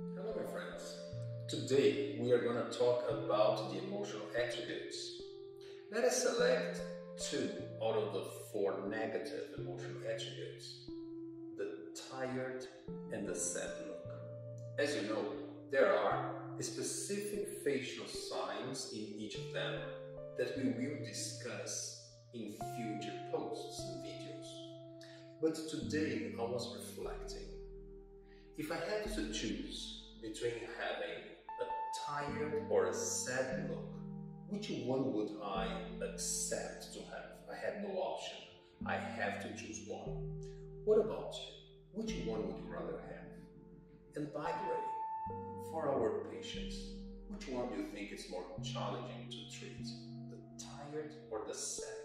Hello, my friends. Today we are going to talk about the emotional attributes. Let us select two out of the four negative emotional attributes the tired and the sad look. As you know, there are specific facial signs in each of them that we will discuss in future posts and videos. But today I was reflecting. If I had to choose between having a tired or a sad look, which one would I accept to have? I had no option. I have to choose one. What about you? Which one would you rather have? And by the way, for our patients, which one do you think is more challenging to treat? The tired or the sad?